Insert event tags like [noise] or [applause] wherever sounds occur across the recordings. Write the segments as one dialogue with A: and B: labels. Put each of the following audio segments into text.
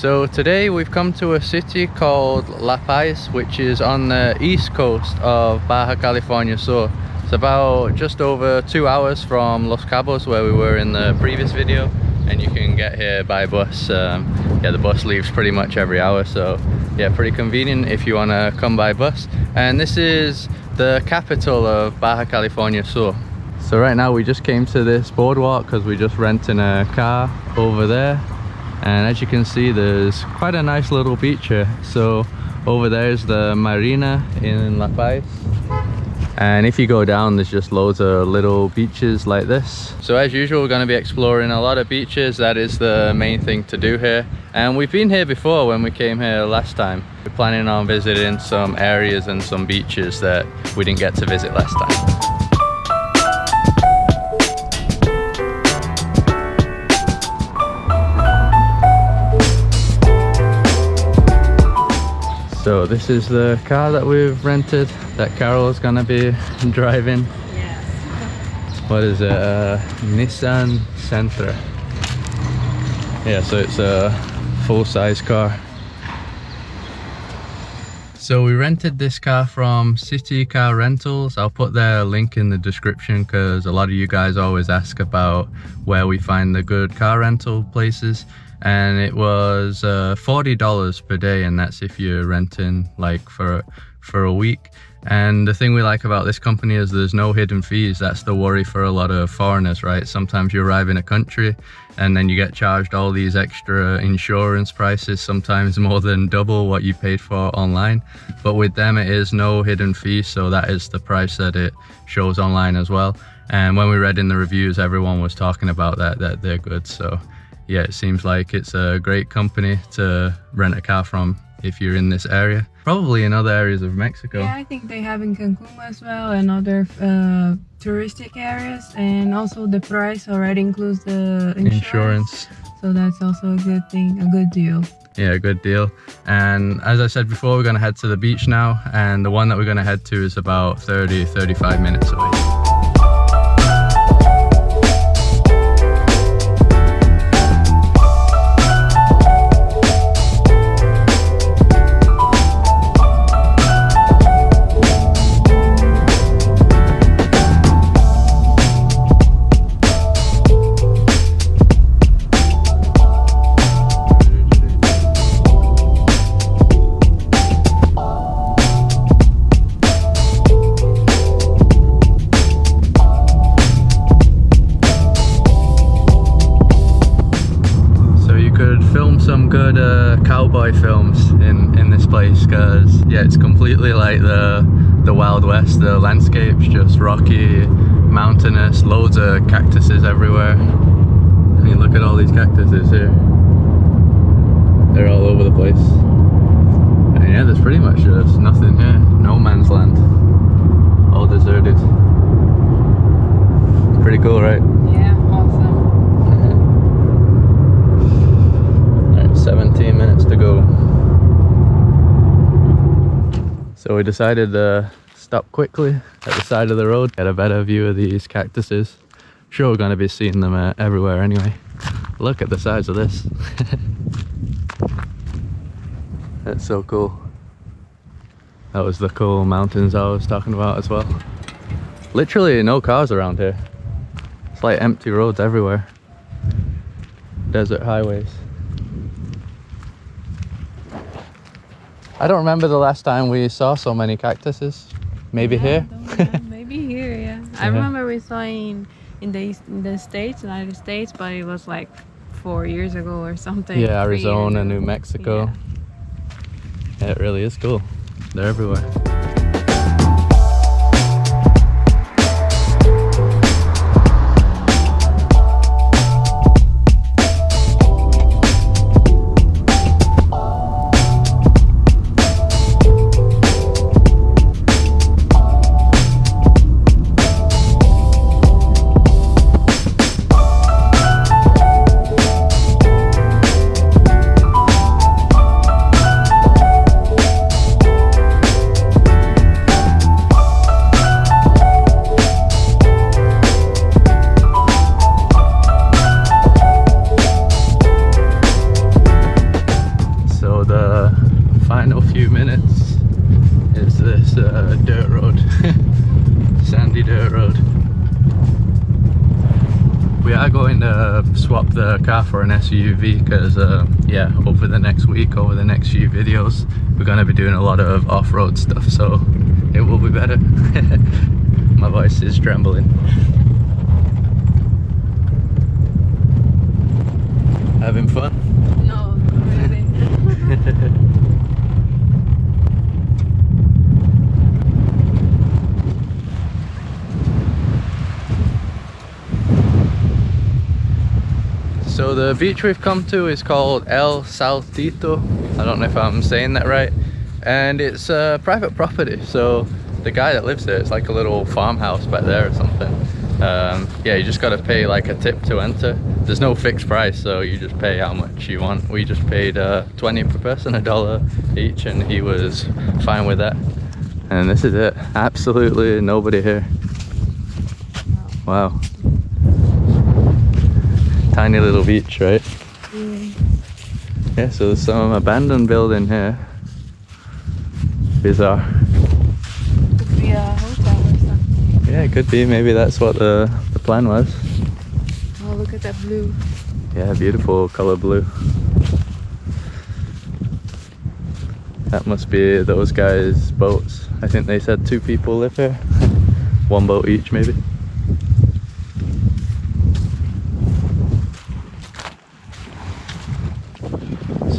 A: So today we've come to a city called La Paz which is on the east coast of Baja California Sur. It's about just over two hours from Los Cabos where we were in the previous video and you can get here by bus. Um, yeah the bus leaves pretty much every hour so yeah pretty convenient if you want to come by bus. And this is the capital of Baja California Sur. So right now we just came to this boardwalk because we're just renting a car over there. And as you can see, there's quite a nice little beach here. So over there is the Marina in La Paz. And if you go down, there's just loads of little beaches like this. So as usual, we're gonna be exploring a lot of beaches. That is the main thing to do here. And we've been here before when we came here last time. We're planning on visiting some areas and some beaches that we didn't get to visit last time. This is the car that we've rented that Carol is gonna be [laughs] driving.
B: Yes.
A: What is it? Uh, Nissan Sentra. Yeah, so it's a full-size car. So we rented this car from City Car Rentals. I'll put their link in the description because a lot of you guys always ask about where we find the good car rental places and it was uh, $40 per day and that's if you're renting like for for a week. And the thing we like about this company is there's no hidden fees. That's the worry for a lot of foreigners right? Sometimes you arrive in a country and then you get charged all these extra insurance prices sometimes [laughs] more than double what you paid for online. But with them it is no hidden fee so that is the price that it shows online as well. And when we read in the reviews everyone was talking about that that they're good so yeah, it seems like it's a great company to rent a car from if you're in this area. Probably in other areas of Mexico.
B: Yeah, I think they have in Cancun as well and other uh, touristic areas. And also the price already includes the insurance. insurance. So that's also a good thing, a good deal.
A: Yeah, a good deal. And as I said before, we're going to head to the beach now. And the one that we're going to head to is about 30, 35 minutes away. Like the the Wild West. The landscape's just rocky, mountainous, loads of cactuses everywhere. I mean, look at all these cactuses here. They're all over the place. And yeah, there's pretty much just nothing here. No man's land. All deserted. Pretty cool, right?
B: Yeah, awesome. [laughs]
A: 17 minutes to go. So we decided to stop quickly at the side of the road, get a better view of these cactuses. Sure we're going to be seeing them uh, everywhere anyway. Look at the size of this. [laughs] That's so cool. That was the cool mountains I was talking about as well. Literally no cars around here. It's like empty roads everywhere. Desert highways. I don't remember the last time we saw so many cactuses. Maybe
B: yeah,
A: here? [laughs]
B: Maybe here, yeah. I remember we saw in in the in the states, United States, but it was like four years ago or something.
A: Yeah, Arizona, New Mexico. Yeah. yeah, it really is cool. They're everywhere. SUV because uh, yeah over the next week over the next few videos. We're going to be doing a lot of off-road stuff so it will be better. [laughs] My voice is trembling. Having fun?
B: No, really. [laughs]
A: So the beach we've come to is called El Saltito. I don't know if I'm saying that right. And it's a private property. So the guy that lives there, it's like a little farmhouse back there or something. Um, yeah, you just got to pay like a tip to enter. There's no fixed price, so you just pay how much you want. We just paid uh, 20 per person, a dollar each, and he was fine with that. And this is it. Absolutely nobody here. Wow. Tiny little beach, right?
B: Mm.
A: Yeah, so there's some abandoned building here. Bizarre.
B: Could be a hotel or something.
A: Yeah, it could be. Maybe that's what the, the plan was.
B: Oh, look at that blue.
A: Yeah, beautiful color blue. That must be those guys' boats. I think they said two people live here. [laughs] One boat each, maybe.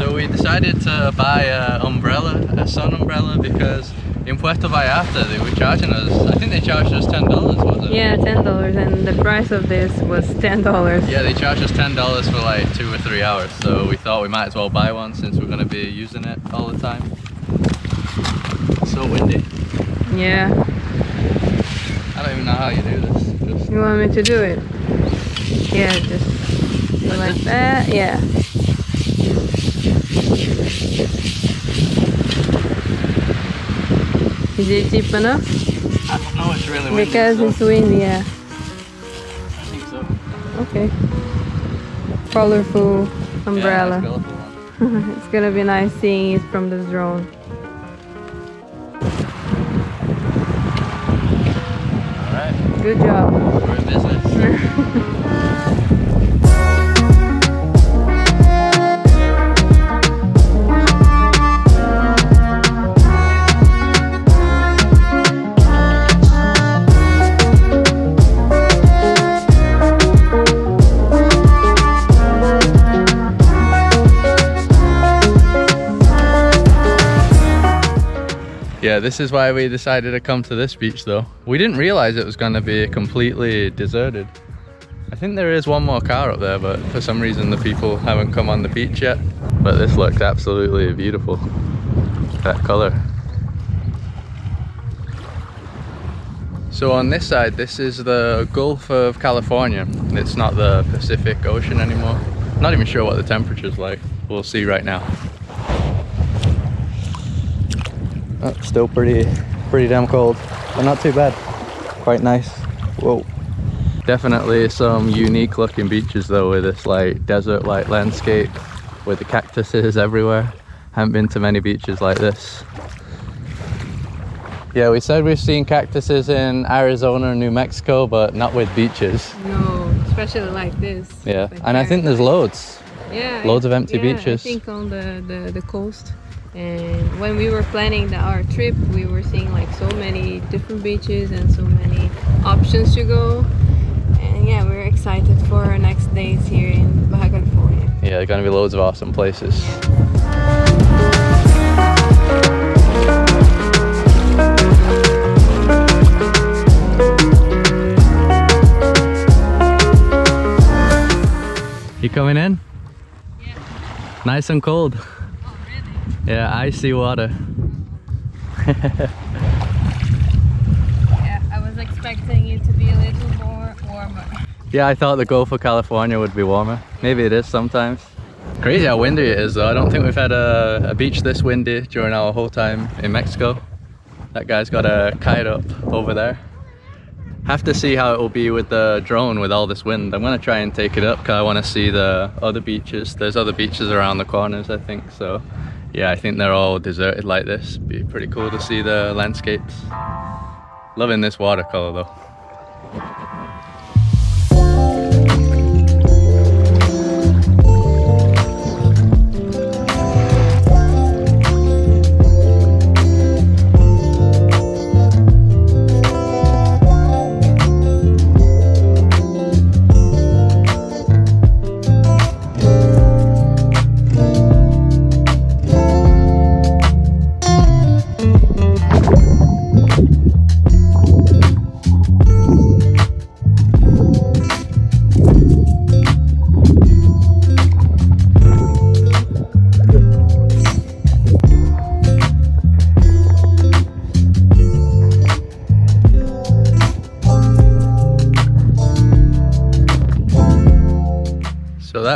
A: So we decided to buy an umbrella, a sun umbrella, because in Puerto Vallarta they were charging us, I think they charged us $10, was it?
B: Yeah, ten dollars, and the price of this was ten dollars.
A: Yeah, they charged us ten dollars for like two or three hours, so we thought we might as well buy one since we're gonna be using it all the time. So windy.
B: Yeah.
A: I don't even know how you do this. Just
B: You want me to do it? Yeah, just
A: like
B: that. Yeah. Is it deep enough?
A: I don't know. It's really windy.
B: Because
A: so
B: it's windy. Yeah.
A: I think so.
B: Okay. Colorful umbrella.
A: colorful [laughs]
B: it's gonna be nice seeing it from the drone.
A: All right,
B: Good job.
A: we're in business. [laughs] this is why we decided to come to this beach though. We didn't realize it was going to be completely deserted. I think there is one more car up there, but for some reason the people haven't come on the beach yet. But this looks absolutely beautiful. That color. So on this side, this is the Gulf of California. It's not the Pacific Ocean anymore. Not even sure what the temperature's like. We'll see right now. Oh, still pretty, pretty damn cold, but not too bad. Quite nice. Whoa. Definitely some unique looking beaches though with this like desert like landscape with the cactuses everywhere. Haven't been to many beaches like this. Yeah, we said we've seen cactuses in Arizona and New Mexico, but not with beaches.
B: No, especially like this.
A: Yeah,
B: Like
A: and I think there's loads.
B: Yeah,
A: Loads of empty
B: yeah,
A: beaches.
B: I think on the, the, the coast. And when we were planning the, our trip, we were seeing like so many different beaches and so many options to go. And yeah, we're excited for our next days here in Baja California.
A: Yeah, there gonna be loads of awesome places. You coming in?
B: Yeah.
A: Nice and cold. Yeah, icy water.
B: Yeah, I was expecting it to be a little more warmer.
A: Yeah, I thought the Gulf of California would be warmer. Maybe it is sometimes. Crazy how windy it is though. I don't think we've had a, a beach this windy during our whole time in Mexico. That guy's got a kite up over there. Have to see how it will be with the drone with all this wind. I'm gonna try and take it up because I want to see the other beaches. There's other beaches around the corners, I think. So, yeah, I think they're all deserted like this. Be pretty cool to see the landscapes. Loving this watercolor though.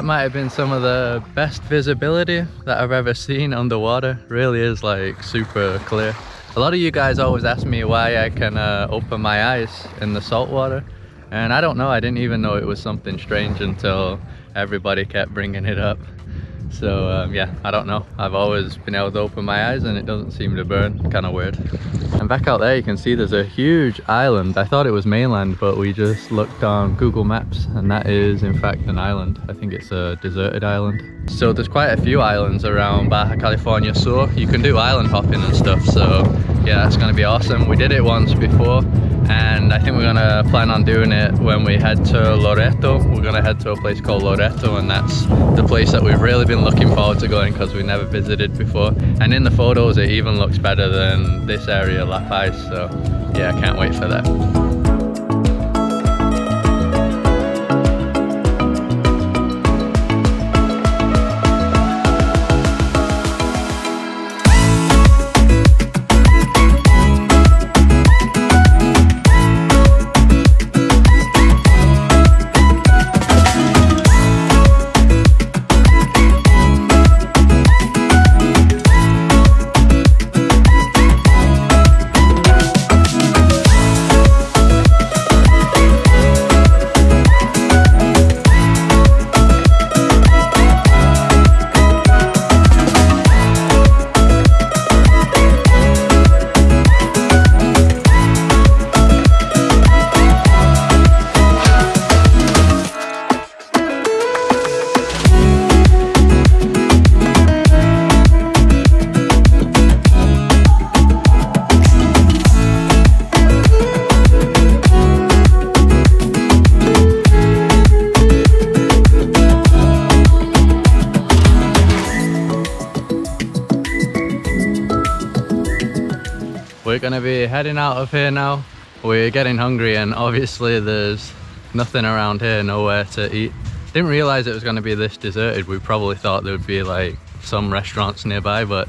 A: Might have been some of the best visibility that I've ever seen underwater. Really is like super clear. A lot of you guys always ask me why I can uh, open my eyes in the salt water. And I don't know, I didn't even know it was something strange until everybody kept bringing it up. So um, yeah, I don't know. I've always been able to open my eyes and it doesn't seem to burn, kind of weird. And back out there you can see there's a huge island. I thought it was mainland, but we just looked on Google Maps and that is in fact an island. I think it's a deserted island. So there's quite a few islands around Baja California Sur. You can do island hopping and stuff, so yeah, that's gonna be awesome. We did it once before and I think we're gonna plan on doing it when we head to Loreto. We're gonna head to a place called Loreto and that's the place that we've really been looking forward to going because we never visited before. And in the photos it even looks better than this area, La Paz, so yeah, I can't wait for that. Heading out of here now? We're getting hungry and obviously there's nothing around here nowhere to eat. Didn't realize it was going to be this deserted. We probably thought there would be like some restaurants nearby but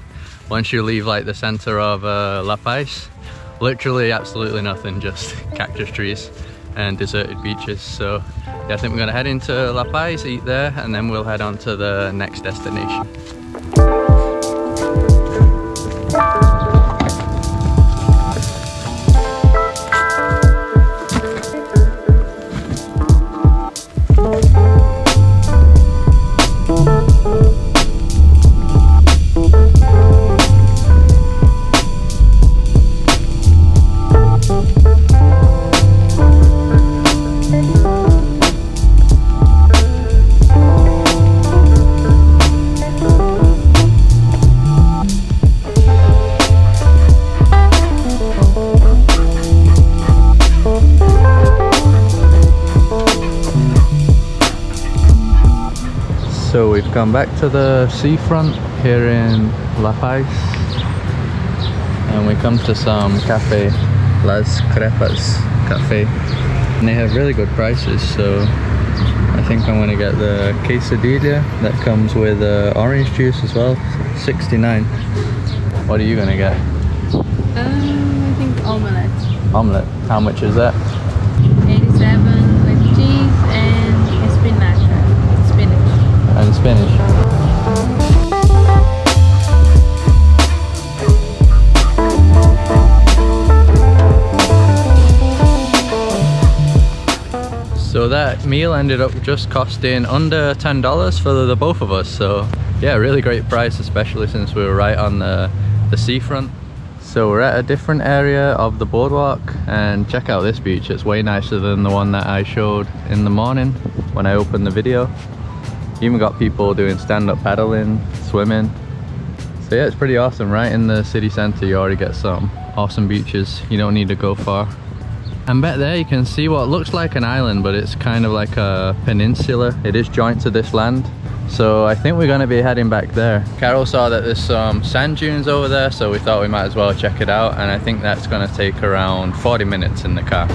A: once you leave like the center of uh, La Paz literally absolutely nothing just [laughs] cactus trees and deserted beaches. So yeah, I think we're gonna head into La Paz eat there and then we'll head on to the next destination come back to the seafront here in La Paz and we come to some cafe, Las Crepas Cafe and they have really good prices so I think I'm going to get the quesadilla that comes with uh, orange juice as well, 69 What are you going to get?
B: Um, I think omelette.
A: Omelette, how much is that? So that meal ended up just costing under $10 for the, the both of us. So yeah, really great price, especially since we were right on the, the seafront. So we're at a different area of the boardwalk and check out this beach. It's way nicer than the one that I showed in the morning when I opened the video. Even got people doing stand-up paddling, swimming. So yeah, it's pretty awesome. Right in the city center, you already get some awesome beaches. You don't need to go far. And back there you can see what looks like an island, but it's kind of like a peninsula. It is joined to this land. So I think we're gonna be heading back there. Carol saw that there's some sand dunes over there, so we thought we might as well check it out. And I think that's gonna take around 40 minutes in the car.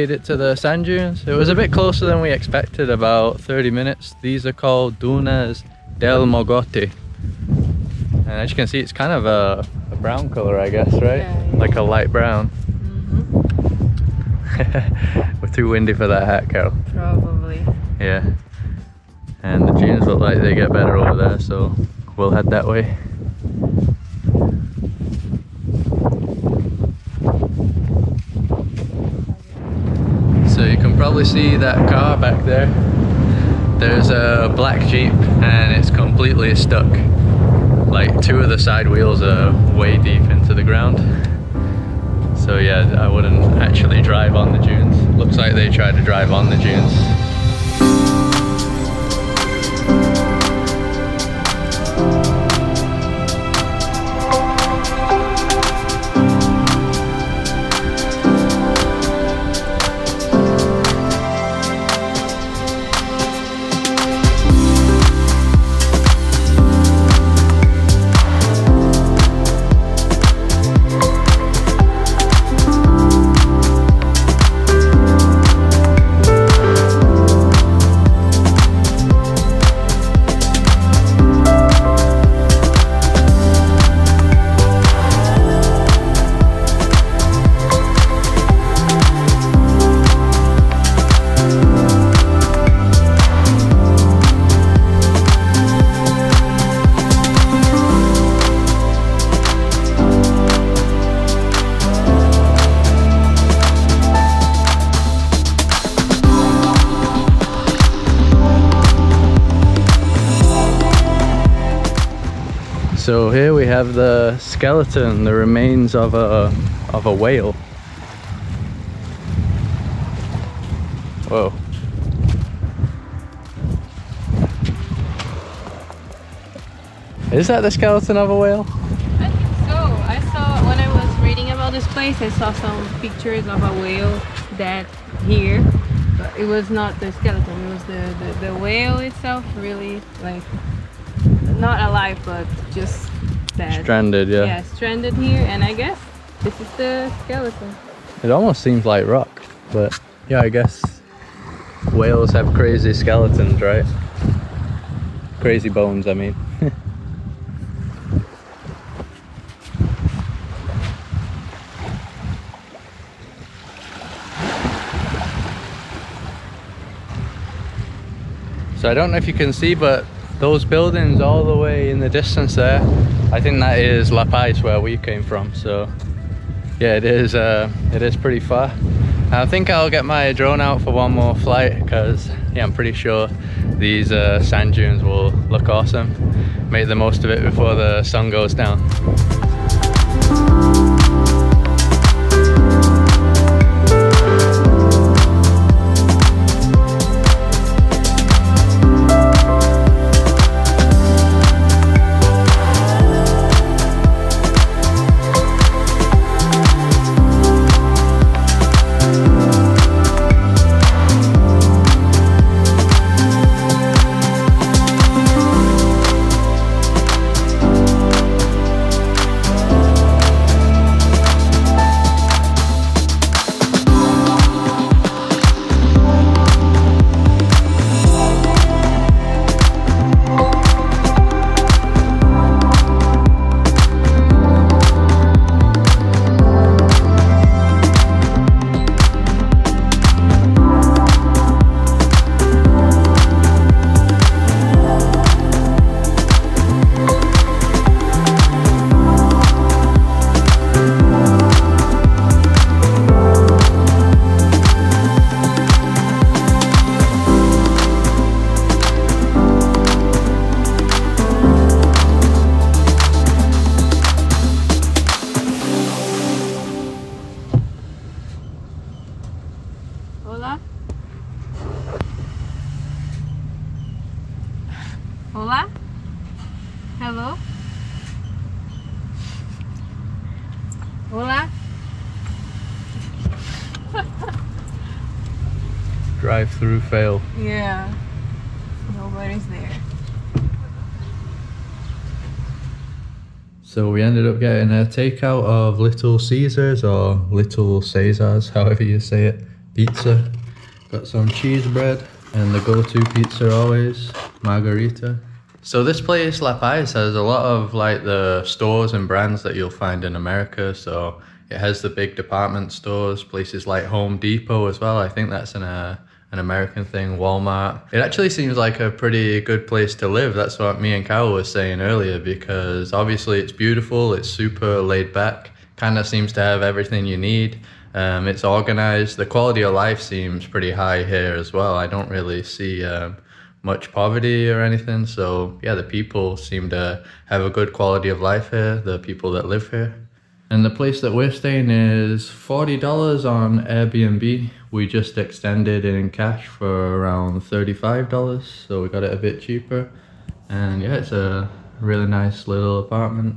A: Made it to the sand dunes. It was a bit closer than we expected, about 30 minutes. These are called Dunas del Mogote. And as you can see, it's kind of a, a brown color, I guess, right?
B: Yeah, yeah.
A: Like a light brown.
B: Mhm. [laughs]
A: We're too windy for that hat, Carol.
B: Probably.
A: Yeah. And the dunes look like they get better over there, so we'll head that way. So you can probably see that car back there. There's a black Jeep and it's completely stuck. Like two of the side wheels are way deep into the ground. So yeah, I wouldn't actually drive on the dunes. Looks like they tried to drive on the dunes. Have the skeleton, the remains of a of a whale. Whoa. Is that the skeleton of a whale?
B: I think so. I saw when I was reading about this place, I saw some pictures of a whale dead here. But it was not the skeleton, it was the, the, the whale itself really like not alive but just
A: Stranded, yeah.
B: yeah, stranded here and I guess this is the skeleton.
A: It almost seems like rock, but yeah, I guess whales have crazy skeletons, right? Crazy bones, I mean. [laughs] so I don't know if you can see, but those buildings all the way in the distance there, I think that is La Paz where we came from. So yeah, it is. Uh, it is pretty far. I think I'll get my drone out for one more flight because yeah, I'm pretty sure these uh, sand dunes will look awesome. Make the most of it before the sun goes down.
B: Hola.
A: Drive through fail.
B: Yeah. Nobody's there.
A: So we ended up getting a takeout of Little Caesars or Little Caesars, however you say it. pizza. Got some cheese bread and the go-to pizza always, margherita. So this place, La Paz, has a lot of like the stores and brands that you'll find in America. So it has the big department stores, places like Home Depot as well. I think that's an uh, an American thing, Walmart. It actually seems like a pretty good place to live. That's what me and Carol was saying earlier because obviously it's beautiful, it's super laid back, kind of seems to have everything you need. Um, it's organized. The quality of life seems pretty high here as well. I don't really see um, much poverty or anything. So yeah, the people seem to have a good quality of life here. The people that live here. And the place that we're staying is $40 on Airbnb. We just extended in cash for around $35, so we got it a bit cheaper. And yeah, it's a really nice little apartment.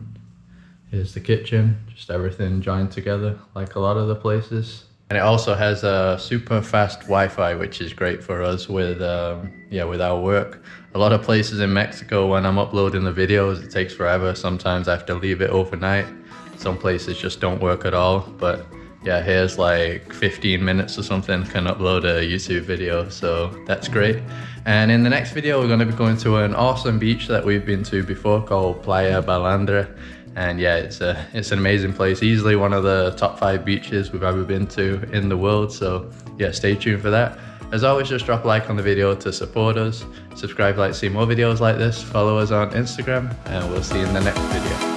A: Here's the kitchen, just everything joined together like a lot of the places. And it also has a super fast Wi-Fi, which is great for us with um, yeah with our work. A lot of places in Mexico, when I'm uploading the videos, it takes forever. Sometimes I have to leave it overnight. Some places just don't work at all, but yeah, here's like 15 minutes or something, can upload a YouTube video, so that's great. And in the next video, we're gonna be going to an awesome beach that we've been to before called Playa Balandra. And yeah, it's a it's an amazing place. Easily one of the top five beaches we've ever been to in the world. So yeah, stay tuned for that. As always, just drop a like on the video to support us. Subscribe, like, see more videos like this. Follow us on Instagram, and we'll see you in the next video.